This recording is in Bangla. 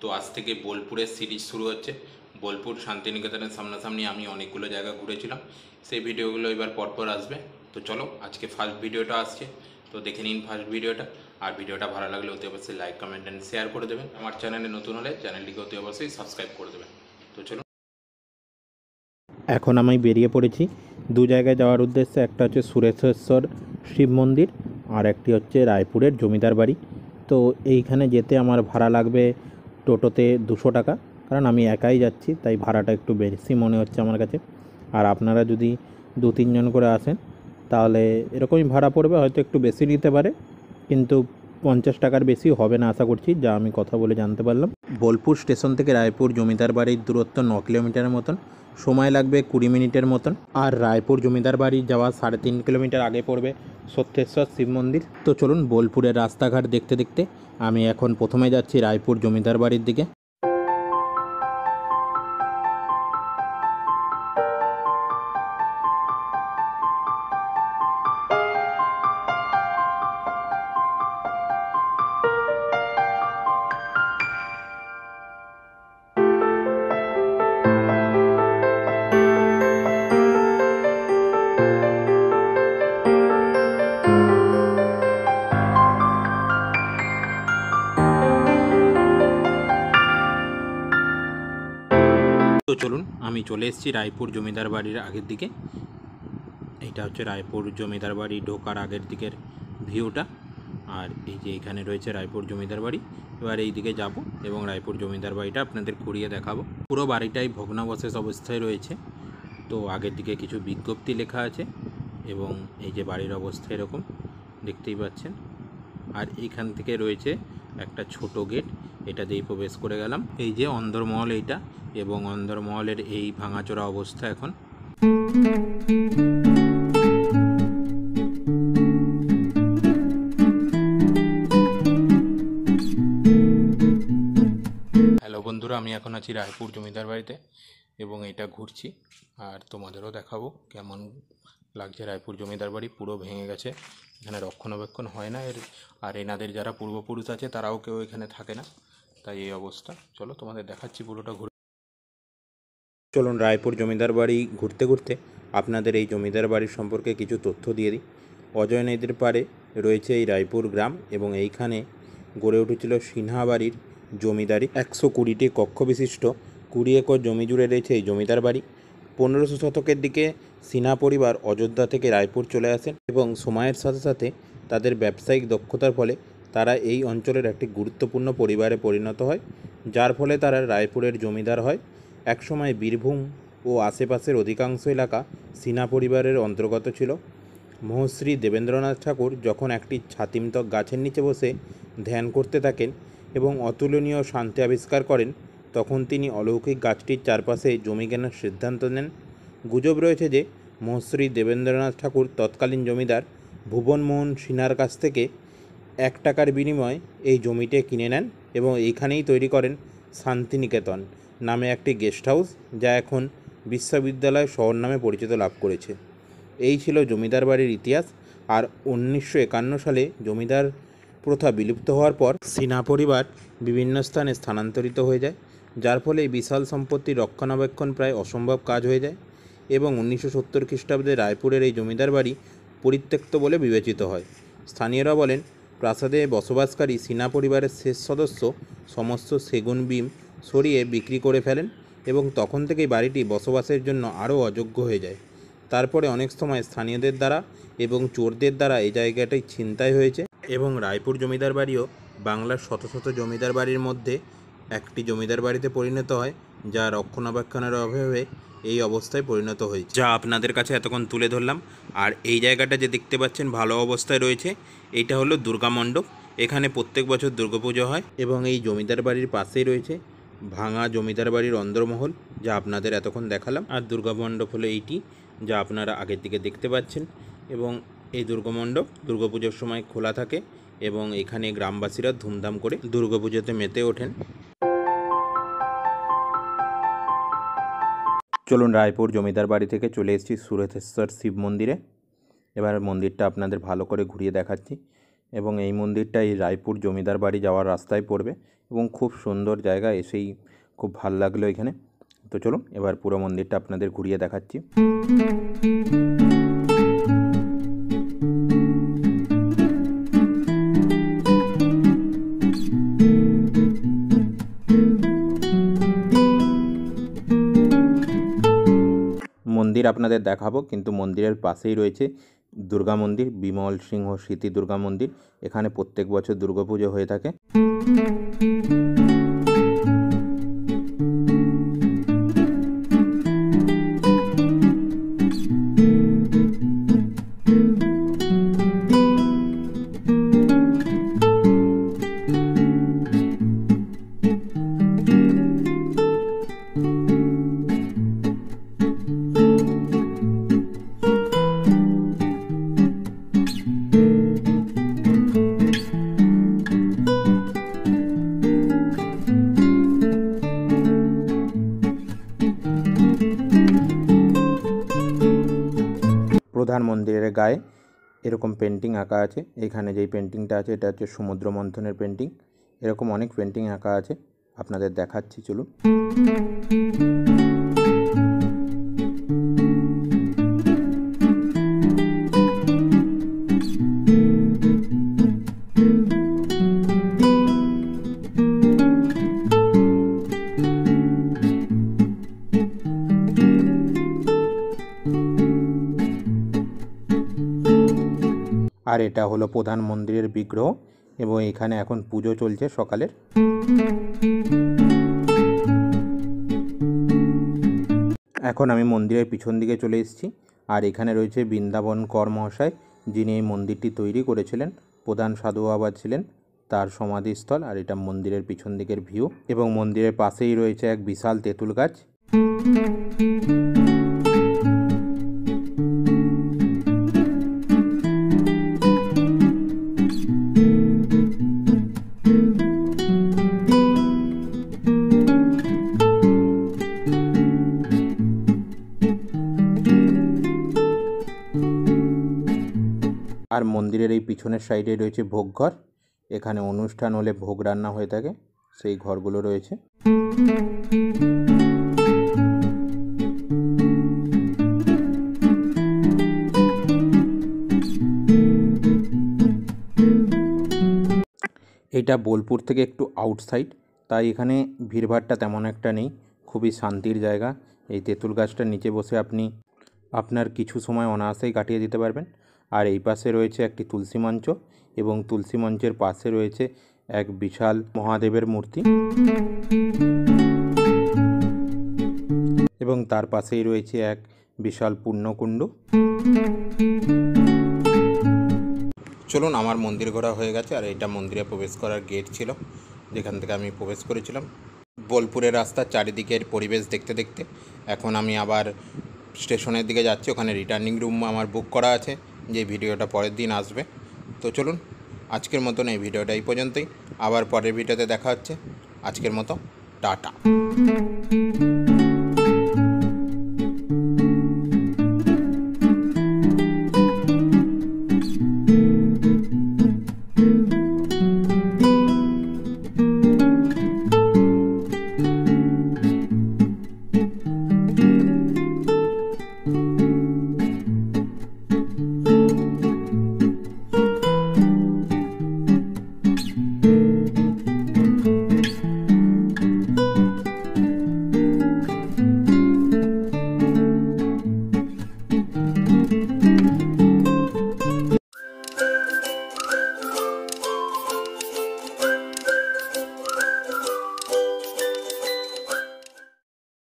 তো আজ থেকে বোলপুরের সিরিজ শুরু হচ্ছে। বোলপুর শান্তিনিকেতনের সামনাসামনি আমি অনেকগুলো জায়গা ঘুরেছিলাম। সেই ভিডিওগুলো এবার পরপর আসবে। তো চলো, আজকে ফার্স্ট ভিডিওটা আসছে। তো দেখে নিন ফার্স্ট ভিডিওটা। আর ভিডিওটা ভালো লাগলে অতি অবশ্যই লাইক কমেন্ট অ্যান্ড শেয়ার করে দেবেন। আমার চ্যানেলে নতুন হলে চ্যানেলটিকে অতি অবশ্যই সাবস্ক্রাইব করে দেবেন। তো চলো। এখন আমি বেরিয়ে পড়েছি। দু জায়গায় যাওয়ার উদ্দেশ্যে একটা হচ্ছে সুরেশ্বর শিব মন্দির, আর একটি হচ্ছে রায়পুরের জমিদার বাড়ি। তো এইখানে যেতে আমার ভাড়া লাগবে টোটোতে দুশো টাকা। কারণ আমি একাই যাচ্ছি, তাই ভাড়াটা একটু বেশি মনে হচ্ছে আমার কাছে। আর আপনারা যদি দু তিনজন করে আসেন, তাহলে এরকমই ভাড়া পড়বে, হয়তো একটু বেশি নিতে পারে। কিন্তু পঞ্চাশ টাকার বেশি হবে না আশা করছি, যা আমি কথা বলে জানতে পারলাম। বোলপুর স্টেশন থেকে রায়পুর জমিদার বাড়ির দূরত্ব ন কিলোমিটারের মতন, সময় লাগবে কুড়ি মিনিটের মতন, আর রায়পুর জমিদার বাড়ি যাওয়া সাড়ে তিন কিলোমিটার আগে পড়বে সত্যেশ্বর শিব মন্দির। তো চলুন বোলপুরের রাস্তাঘাট দেখতে দেখতে, আমি এখন প্রথমে যাচ্ছি রায়পুর জমিদার বাড়ির দিকে। আমি চলে এসেছি রায়পুর জমিদার বাড়ির আগের দিকে। এটা হচ্ছে রায়পুর জমিদার বাড়ি ঢোকার আগের দিকের ভিউটা। আর এই যে এখানে রয়েছে রায়পুর জমিদার বাড়ি। এবার এই দিকে যাব এবং রায়পুর জমিদার বাড়িটা আপনাদের ঘুরিয়ে দেখাবো। পুরো বাড়িটাই ভগ্নাবশেষ অবস্থায় রয়েছে। তো আগের দিকে কিছু বিজ্ঞপ্তি লেখা আছে এবং এই যে বাড়ির অবস্থা এরকম দেখতেই পাচ্ছেন। আর এইখান থেকে রয়েছে একটা ছোট গেট, এটা দিয়েই প্রবেশ করে গেলাম। এই যে অন্দরমহল এইটা এবং অন্দরমহলের এই ভাঙাচোরা অবস্থা এখন। হ্যালো বন্ধুরা, আমি এখন আছি রায়পুর জমিদার বাড়িতে এবং এটা ঘুরছি। আর তোমাদেরও দেখাবো কেমন লাগছে রায়পুর জমিদার বাড়ি, পুরো ভেঙে গেছে। এখানে রক্ষণাবেক্ষণ হয় না, এর আর এনাদের যারা পূর্বপুরুষ আছে, তারাও কেউ এখানে থাকে না। তাই এই অবস্থা। চলো, তোমাদের দেখাচ্ছি পুরোটা ঘুরে। চলুন রায়পুর জমিদার বাড়ি ঘুরতে ঘুরতে আপনাদের এই জমিদার বাড়ির সম্পর্কে কিছু তথ্য দিয়ে দিই। অজয় নদীর পাড়ে রয়েছে এই রায়পুর গ্রাম এবং এইখানে গড়ে উঠেছিল সিনহা বাড়ির জমিদারি। একশো কুড়িটি কক্ষ বিশিষ্ট। কুড়ি একর জমি জুড়ে রয়েছে এই জমিদার বাড়ি। পনেরোশো শতকের দিকে সিনহা পরিবার অযোধ্যা থেকে রায়পুর চলে আসেন এবং সময়ের সাথে সাথে তাদের ব্যবসায়িক দক্ষতার ফলে তারা এই অঞ্চলের একটি গুরুত্বপূর্ণ পরিবারে পরিণত হয়, যার ফলে তারা রায়পুরের জমিদার হয়। একসময় বীরভূম ও আশেপাশের অধিকাংশ এলাকা সিনহা পরিবারের অন্তর্গত ছিল। মহশ্রী দেবেন্দ্রনাথ ঠাকুর যখন একটি ছাতিমতক গাছের নিচে বসে ধ্যান করতে থাকেন এবং অতুলনীয় শান্তি আবিষ্কার করেন তখন তিনি অলৌকিক গাছটির চারপাশে জমি কেনার সিদ্ধান্ত নেন। গুজব রয়েছে যে মহশ্রী দেবেন্দ্রনাথ ঠাকুর তৎকালীন জমিদার ভুবনমোহন সিনহার কাছ থেকে এক টাকার বিনিময়ে এই জমিটি কিনে নেন এবং এইখানেই তৈরি করেন শান্তিনিকেতন নামে একটি গেস্ট হাউস, যা এখন বিশ্ববিদ্যালয় শহর নামে পরিচিত লাভ করেছে। এই ছিল জমিদার বাড়ির ইতিহাস, আর উনিশশো একান্ন সালে জমিদার প্রথা বিলুপ্ত হওয়ার পর সিনহা পরিবার বিভিন্ন স্থানে স্থানান্তরিত হয়ে যায়। যার ফলে এই বিশাল সম্পত্তির রক্ষণাবেক্ষণ প্রায় অসম্ভব কাজ হয়ে যায় এবং উনিশশো সত্তর খ্রিস্টাব্দে রায়পুরের এই জমিদার বাড়ি পরিত্যক্ত বলে বিবেচিত হয়। স্থানীয়রা বলেন, প্রাসাদে বসবাসকারী সিনহা পরিবারের শেষ সদস্য সমস্ত সেগুন, বিম সরিয়ে বিক্রি করে ফেলেন এবং তখন থেকেই বাড়িটি বসবাসের জন্য আরও অযোগ্য হয়ে যায়। তারপরে অনেক সময় স্থানীয়দের দ্বারা এবং চোরদের দ্বারা এই জায়গাটাই ছিনতাই হয়েছে এবং রায়পুর জমিদার বাড়িও বাংলার শত শত জমিদার বাড়ির মধ্যে একটি জমিদার বাড়িতে পরিণত হয় যা রক্ষণাবেক্ষণের অভাবে এই অবস্থায় পরিণত হয়েছে। যা আপনাদের কাছে এতক্ষণ তুলে ধরলাম। আর এই জায়গাটা যে দেখতে পাচ্ছেন ভালো অবস্থায় রয়েছে। এইটা হলো দুর্গা মণ্ডপ। এখানে প্রত্যেক বছর দুর্গাপুজো হয়। এবং এই জমিদার বাড়ির পাশেই রয়েছে ভাঙা জমিদার বাড়ির অন্দরমহল যা আপনাদের এতক্ষণ দেখালাম। আর দুর্গা মণ্ডপ হলো এইটি যা আপনারা আগের দিকে দেখতে পাচ্ছেন। এবং এই দুর্গমণ্ডপ দুর্গাপুজোর সময় খোলা থাকে এবং এখানে গ্রামবাসীরা ধুমধাম করে দুর্গাপুজোতে মেতে ওঠেন। চলুন রায়পুর জমিদার বাড়ি থেকে চলে এসেছি সুরেশ্বর শিব মন্দিরে। এবার মন্দিরটা আপনাদের ভালো করে ঘুরিয়ে দেখাচ্ছি। এবং এই মন্দিরটা এই রায়পুর জমিদার বাড়ি যাওয়ার রাস্তায় পড়বে এবং খুব সুন্দর জায়গা, এসেই খুব ভালো লাগল এখানে। তো চলুন, এবার পুরো মন্দিরটা আপনাদের ঘুরিয়ে দেখাচ্ছি। মন্দির আপনাদের দেখাবো, কিন্তু মন্দিরের পাশেই রয়েছে দুর্গা মন্দির, বিমল সিংহ স্মৃতি দুর্গা মন্দির। এখানে প্রত্যেক বছর দুর্গাপুজো হয়ে থাকে। প্রধান মন্দিরের গায়ে এরকম পেন্টিং আঁকা আছে। এখানে যেই পেন্টিংটা আছে, এটা হচ্ছে সমুদ্র মন্থনের পেন্টিং এরকম অনেক পেন্টিং আঁকা আছে। আপনাদের দেখাচ্ছি, চলুন। আর এটা হলো প্রধান মন্দিরের বিগ্রহ এবং এখানে এখন পুজো চলছে সকালের। এখন আমি মন্দিরের পিছন দিকে চলে এসেছি আর এখানে রয়েছে বৃন্দাবন কর মহাশয় যিনি এই মন্দিরটি তৈরি করেছিলেন। প্রধান সাধু বাবা ছিলেন, তার সমাধিস্থল আর এটা মন্দিরের পিছন দিকের ভিউ এবং মন্দিরের পাশেই রয়েছে এক বিশাল তেঁতুল গাছ। আর মন্দিরের এই পিছনের সাইডে রয়েছে ভোগঘর। এখানে অনুষ্ঠান হলে ভোগ রান্না হয়ে থাকে, সেই ঘরগুলো রয়েছে। এটা বোলপুর থেকে একটু আউটসাইড তাই এখানে ভিড়ভাড়টা তেমন একটা নেই। খুবই শান্তির জায়গা। এই তেঁতুল গাছটার নিচে বসে আপনি আপনার কিছু সময় অনায়াসেই কাটিয়ে দিতে পারবেন। আর এই পাশে রয়েছে একটি তুলসী মঞ্চ এবং তুলসী মঞ্চের পাশে রয়েছে এক বিশাল মহাদেবের মূর্তি। এবং তার পাশেই রয়েছে এক বিশাল পূর্ণকুণ্ড। চলুন, আমার মন্দির ঘোরা হয়ে গেছে আর এটা মন্দিরে প্রবেশ করার গেট ছিল। যেখান থেকে আমি প্রবেশ করেছিলাম। বোলপুরের রাস্তার চারিদিকের পরিবেশ দেখতে দেখতে। এখন আমি আবার স্টেশনের দিকে যাচ্ছি। ওখানে রিটার্নিং রুম আমার বুক করা আছে। যে ভিডিওটা পরের দিন আসবে। তো চলুন, আজকের মতন এই ভিডিওটা এই পর্যন্তই। আবার পরের ভিডিওতে দেখা হচ্ছে। আজকের মতো, টাটা।